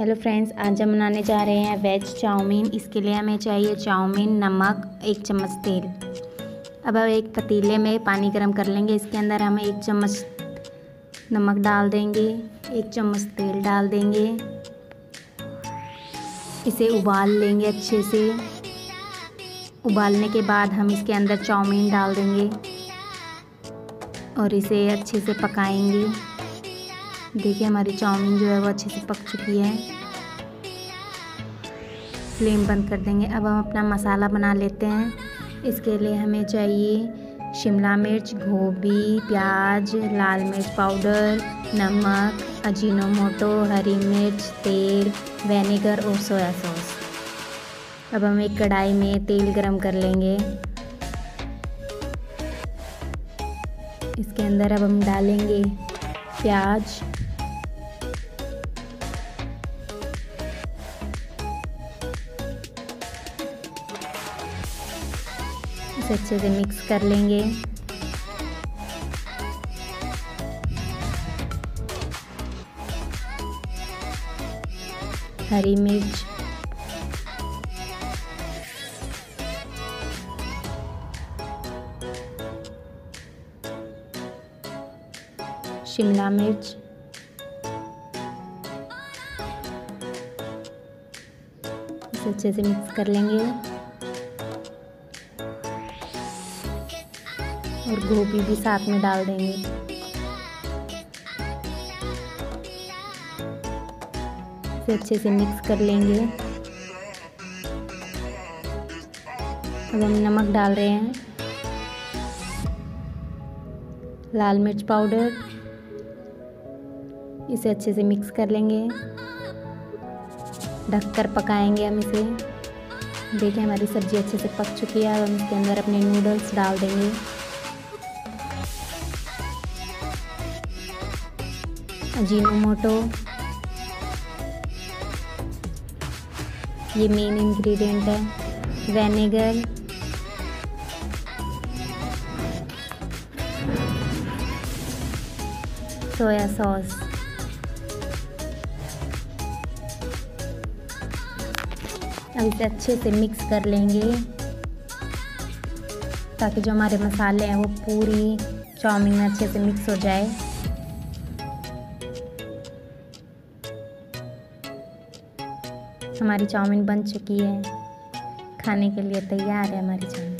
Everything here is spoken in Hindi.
हेलो फ्रेंड्स, आज हम बनाने जा रहे हैं वेज चाउमीन। इसके लिए हमें चाहिए चाउमीन, नमक, एक चम्मच तेल। अब हम एक पतीले में पानी गर्म कर लेंगे। इसके अंदर हम एक चम्मच नमक डाल देंगे, एक चम्मच तेल डाल देंगे। इसे उबाल लेंगे अच्छे से। उबालने के बाद हम इसके अंदर चाउमीन डाल देंगे और इसे अच्छे से पकाएँगे। देखिए हमारी चाउमीन जो है वो अच्छे से पक चुकी है। फ्लेम बंद कर देंगे। अब हम अपना मसाला बना लेते हैं। इसके लिए हमें चाहिए शिमला मिर्च, गोभी, प्याज, लाल मिर्च पाउडर, नमक, अजीनोमोटो, हरी मिर्च, तेल, वेनेगर और सोया सॉस। अब हम एक कढ़ाई में तेल गरम कर लेंगे। इसके अंदर अब हम डालेंगे प्याज। इसे अच्छे से मिक्स कर लेंगे। हरी मिर्च। शिमला मिर्च। इसे अच्छे से मिक्स कर लेंगे। और गोभी भी साथ में डाल देंगे। इसे अच्छे से मिक्स कर लेंगे। अब हम नमक डाल रहे हैं। लाल मिर्च पाउडर। इसे अच्छे से मिक्स कर लेंगे। ढककर पकाएँगे हम इसे। देखिए हमारी सब्ज़ी अच्छे से पक चुकी है। अब हम इसके अंदर अपने नूडल्स डाल देंगे। अजीनोमोटो ये मेन इंग्रेडिएंट है। वेनेगर सोया सॉस अब इसे अच्छे से मिक्स कर लेंगे। ताकि जो हमारे मसाले हैं वो पूरी चाउमीन में अच्छे से मिक्स हो जाए। हमारी चाउमीन बन चुकी है। खाने के लिए तैयार है हमारी चाउमीन।